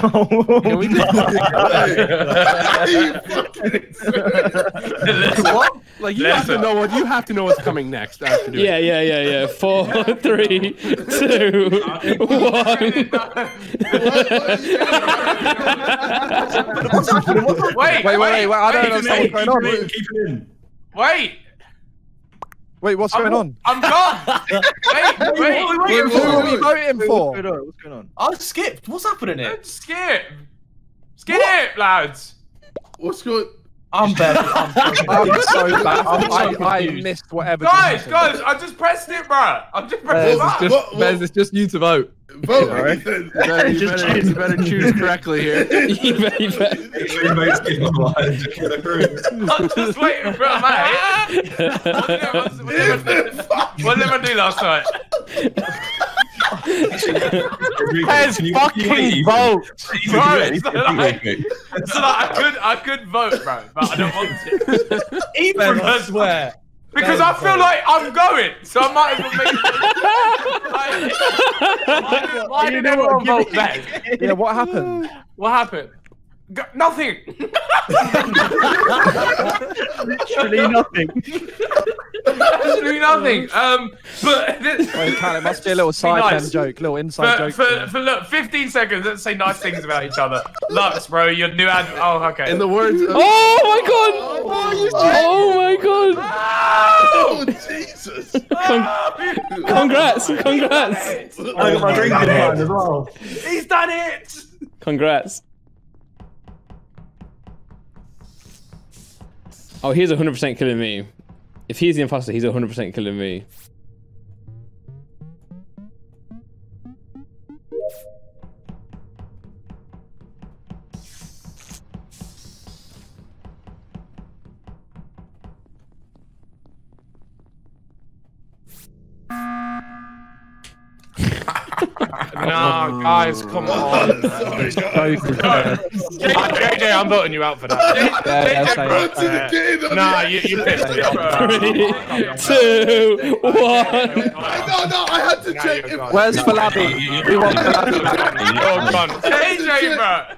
Can we just... what? Like you have to know what you have to know what's coming next after doing Yeah, yeah, yeah, yeah. Four, three, two, one. What's happening? What's happening? Wait, Wait, wait, wait, wait, I don't wait, understand what's going on. Keep it in, keep it in. Wait, Wait, what's going on? I'm gone. wait, wait, Wait, wait, Who are we voting Wait, for? What's going on? What's going on? I skipped. What's happening here? Skip, skip, lads. What's going? I'm bad. I'm, I'm so bad. I'm, I, I missed whatever. Guys, guys, I just pressed it, bro. I'm just Bez, pressing it's just, What- what- Bez, it's just you to vote. Vote. Alright. You better, you Just better, choose. you better choose correctly here. You bet, you bet. Three votes keep on line. Just get it through. I'm just waiting for a mate. What did I- what did I what did I do last night? Bez, fucking vote. Bro, it's like, it's like I could, I could vote, bro, but I don't want to Even I swear. because I feel like I'm going, so I might as well make. Why, why did everyone vote Ben? Yeah, what happened? What happened? G- nothing. Literally nothing. Absolutely nothing. Um, but this, Wait, Cal, it must be a little side nice. pen joke, little inside for, joke. for, for look, 15 seconds. Let's say nice things about each other. Lux, bro, your new ad. Oh, okay. In the words of Oh my god! Oh my god! Oh Jesus! Congrats! Congrats! I got my drink in hand as well. He's done it. Congrats! Oh, he's 100% killing me. If he's the imposter, he's 100% killing me. No, guys, come on. JJ, I'm voting you out for that. Yeah, yeah, Bro, to the game. Nah, you, you pissed me off. Three, two, one. No, no, I had to Now check you're if. Where's Falabi? We want Falabi back. Oh, gone. AJ, bro.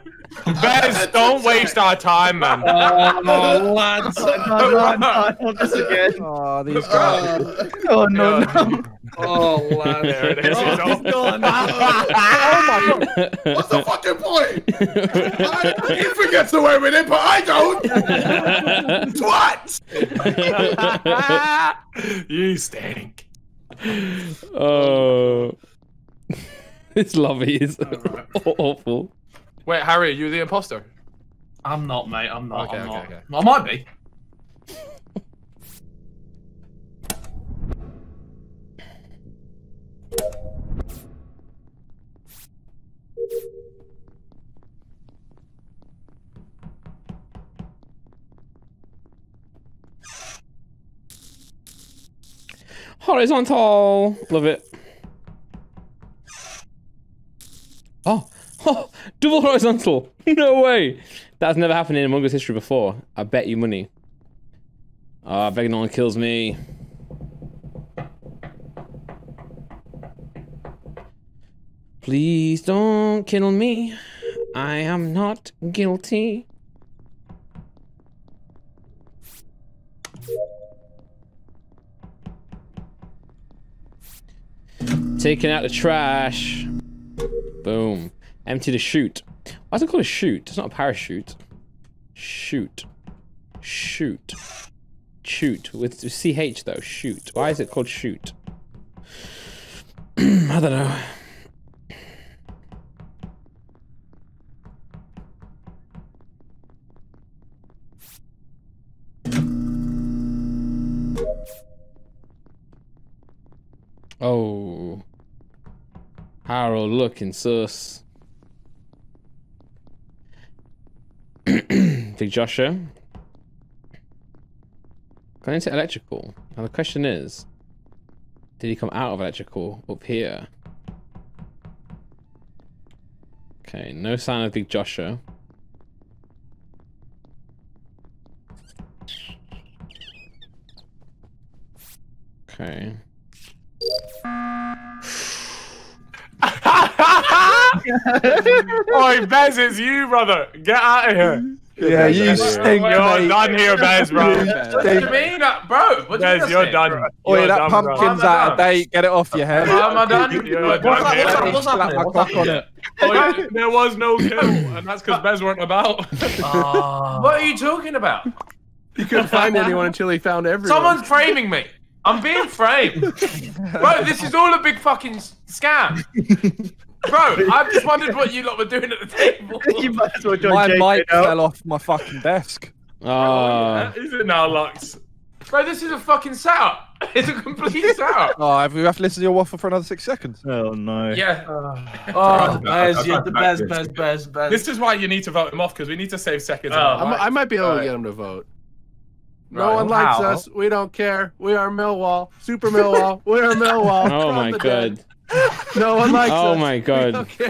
Bez, don't waste our time, man. Oh, lads. No, no, no, not this again. Oh, these guys. Oh, no, no. Oh, lad. There it is. It's all gone. Oh my god. What's the fucking point? I, he forgets away with it, but I don't. Twat! you stink. Oh. This lobby is awful. Wait, Harry, are you the imposter? I'm not, mate. I'm not. Okay, I'm okay, not. okay. I might be. Horizontal. Love it. Oh. oh, double horizontal. No way. That's never happened in Among Us history before. I bet you money. Ah, oh, beg no one kills me. Please don't kill me. I am not guilty. Taking out the trash. Boom. Empty the chute. Why is it called a chute? It's not a parachute. Shoot. Shoot. Shoot. With CH though. Shoot. Why is it called shoot? I don't know. Looking sus. Big Joshua. Going into electrical. Now the question is, did he come out of electrical up here? Okay, no sign of Big Joshua. Okay. Oi, Bez, it's you, brother. Get out of here. Yeah, you stink. You're stink, mate. done here, Bez, bro. What do you mean, uh, bro? What do you Bez, mean you're stink? done. Oi, You're that done, pumpkin's Why out of date. Get it off your head. Why am I done? You're What's done up? here. What's up? What's happening? What's happening? Oi, there was no kill, and that's because Bez weren't about. What are you talking about? He couldn't find anyone until he found everyone. Someone's framing me. I'm being framed. Bro, this is all a big fucking scam. Bro, I just wondered what you lot were doing at the table. you might as well join My JJ mic now. fell off my fucking desk. Oh, Is it now, Lux? Bro, this is a fucking setup. It's a complete setup. Oh, have we have to listen to your waffle for another six seconds? Oh no. Yeah. I'll uh, Oh, try to Bez, you're back the this. best, best, best, best. This is why you need to vote him off because we need to save seconds. Oh, I'm, I might be able to get him to vote. No Right. one likes How? us. We don't care. We are Millwall. Super Millwall. We are Millwall. oh From my the god. dead. No one likes us. Oh my god. No,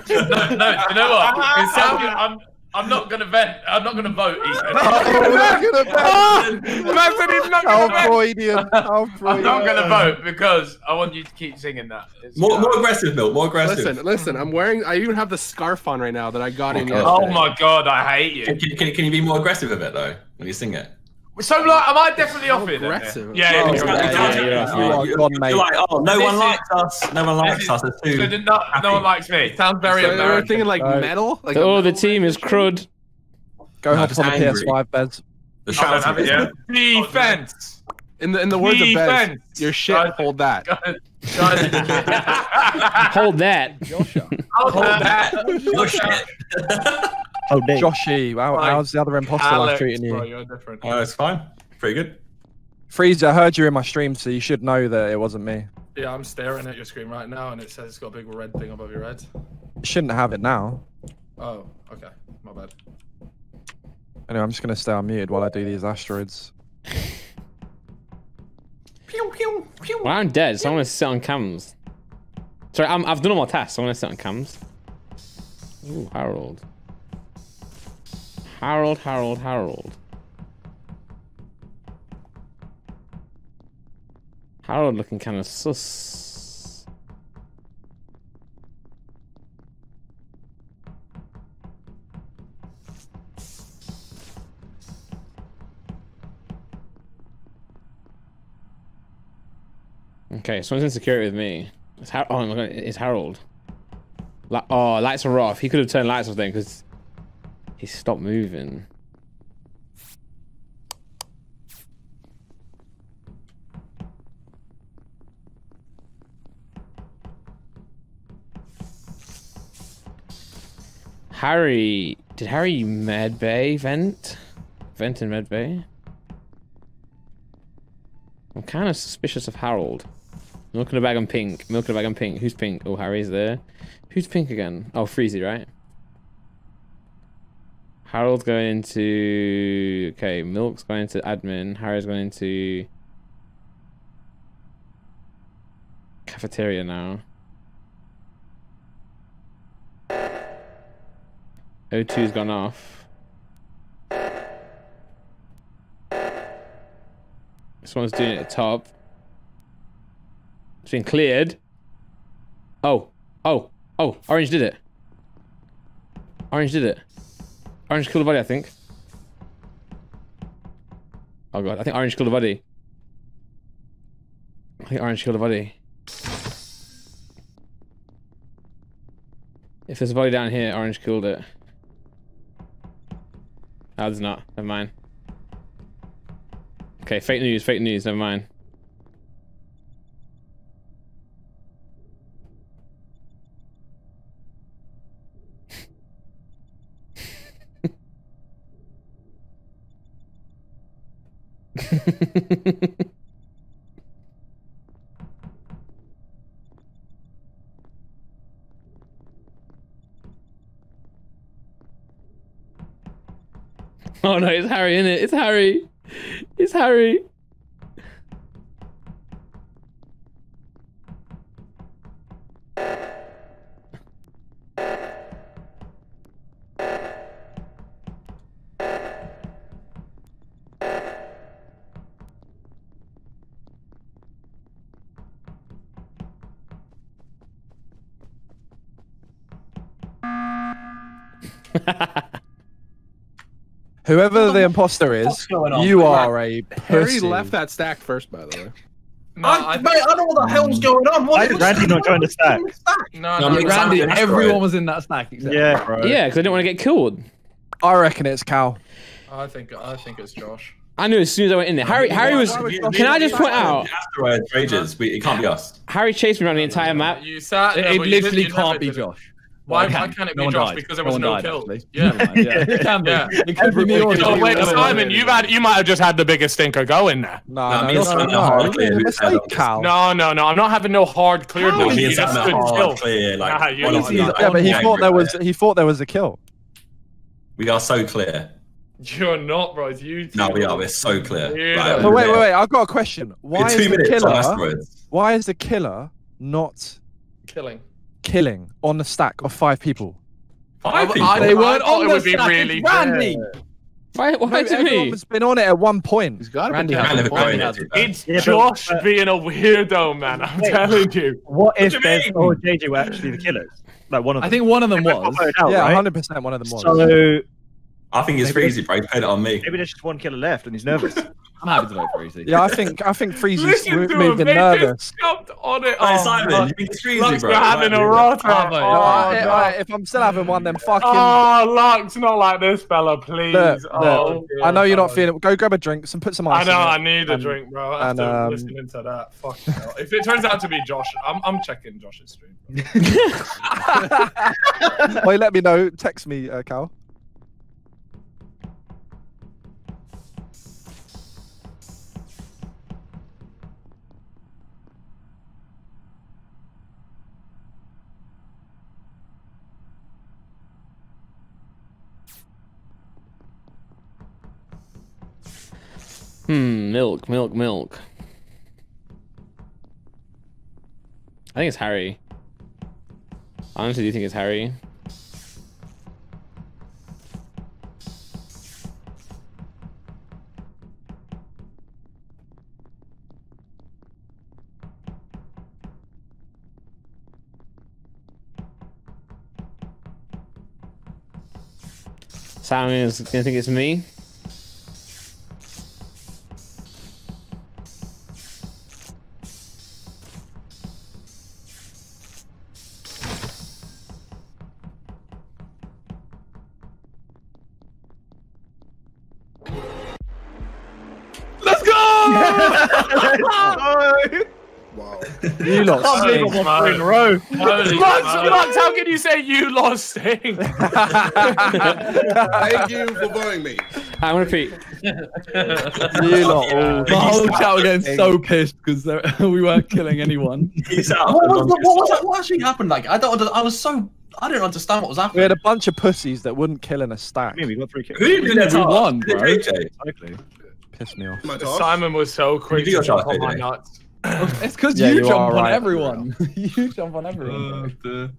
no, you know what? It. I'm, I'm not gonna vent. I'm not gonna vote. Ethan. Oh, we're not gonna vote. Man said he's not gonna vote. Freudian. How I'm not gonna vote because I want you to keep singing that. It's- More, more aggressive, Bill. More aggressive. Listen, listen. I'm wearing. I even have the scarf on right now that I got in Okay. yesterday. Oh my god, I hate you. Can, can, can, can you be more aggressive with it though when you sing it? So, like, am I definitely off it? then? aggressive. Yeah, yeah, Oh, you're yeah, you're off, You mate. are You're, gone, you're mate. like, oh, no This one is- likes us. No one likes us. It's. So did not, no one likes me. Sounds very So they were American. thinking like Right. metal. Like a Oh, the team is rendition? crud. Go No, hop just on the. PS5 beds. the I don't have it bit. Oh, Defense. In the in the words of Bez, Defense. your shit. Guys- Hold that. Hold that. Hold that. Your shit. Oh, Dave. Joshy, how, how's the other imposter life Alex, treating bro, you? you're different. Oh, it's fine. Pretty good. Freezer, I heard you in my stream, so you should know that it wasn't me. Yeah, I'm staring at your screen right now, and it says it's got a big red thing above your head. You shouldn't have it now. Oh, okay, my bad. Anyway, I'm just gonna stay unmuted while I do these asteroids. pew, pew, pew, Well, I'm dead, so I want to sit on cams. Sorry, I'm, I've done all my tasks. I'm going to sit on cams. Ooh, Harold. Harold, Harold, Harold. Harold looking kind of sus. Okay, someone's in security with me. It's Har- oh my god, it's Harold. Li- oh, lights are off. He could have turned lights off then because he stopped moving. Harry, did Harry medbay vent? Vent in medbay? I'm kind of suspicious of Harold. Milk in a bag and pink. Milk in a bag and pink. Who's pink? Oh, Harry's there. Who's pink again? Oh, Freezy, right? Harold's going into... Okay, Milk's going into admin. Harry's going into... Cafeteria now. O2's gone off. This one's doing it at the top. It's been cleared. Oh, oh, oh, Orange did it. Orange did it. Orange body, I think. Oh god, I think Orange body. I think Orange body. If there's a body down here, Orange killed it. Oh, there's not. Never mind. Okay, fake news, fake news, never mind. oh no, it's Harry, is it? It's Harry. It's Harry. Whoever the imposter is, on? you mate? are a Harry left that stack first, by the way. No, I, I, mate, I don't know what the hmm. hell's going on. What Why did Randy not join the stack? no, No, no, no, Randy, no. Everyone was in that stack. Yeah, bro. yeah, because I didn't want to get killed. I reckon it's Cal. I think I think it's Josh. I knew as soon as I went in there. Harry, Harry was. Can I just point out? Asteroids for ages. We, it can't be us. Harry chased me around the entire map. You sat. It, it but you didn't- literally you can't be. Josh. Why, why can't it No be one Josh? died. Because there was one no died, kill. actually. Yeah. Yeah. It can be. Yeah. It could be me or Oh. Wait, Simon, you've had you might have just had the biggest stinker going there. No, No, no, me no, and Simon no, hard no, clear no, who mistake, said on this. Cal. No, no, no. I'm not having no hard clear Me bullshit. and You just Simon stood are clear. Like, Nah, you're honestly, not. the Yeah, but he thought there was he thought there was a kill. We are so clear. You're not, bro. It's you. No, we are. We're so clear. Yeah. Like, But wait, wait, wait. I've got a question. Why is the killer? Why is the killer not Killing. Killing on the stack of five people? Five I- people. I- They weren't thought on the stack. really It's Randy. Why? Why No, is it me? everyone's been on it at one point. He's got Randy has I never Randy joined it, has to be fair. It's Yeah, Josh but- being a weirdo, man. I'm telling you. What if do you there's mean? Oh, or JJ were actually the killers? Like one of them. I think one of them was. out, yeah, right? hundred percent one of them was. So I think it's Maybe- Freezy, bro. He played it on me. maybe there's just one killer left and he's nervous. I'm happy to vote for Easy. yeah, I think I think Freezy's Listen mo- to him. moving nervous. just jumped on it. Hey, Oh, Simon, God. you think it's Freezy, Lux, bro? we're having a Right, rotter. Oh, mate. No, Oh, no. I- if I'm still having one, then fucking. Oh, Lux, not like this, fella, please. Look, oh, look, I know you're not feeling. Go grab a drink and put some ice. I know, in I it. need a and- drink, bro. After and, um, listening to that, fuck hell. If it turns out to be Josh, I'm, I'm checking Josh's stream. bro. Wait, let me know. Text me, uh, Cal. Milk, milk, milk. I think it's Harry. Honestly do you think it's Harry. Simon is gonna think it's me. Wow. You lot. Can't believe I'm on three in a row. Holy Lux. Lux, how can you say you lost Sting? Thank you for voting me. I'm gonna repeat. You lot. all- The whole chat were getting so pissed because we weren't killing anyone. He's out. What was, the, what was that? What actually happened? Like, I don't. I was so. I didn't understand what was happening. We had a bunch of pussies that wouldn't kill in a stack. I we got three kills. Who did that? We won, bro. JJ. Exactly. Piss me off. Simon was so quick do your to jump task, on my nuts. It's because Yeah, you, you jump are on everyone. you jump on everyone. bro.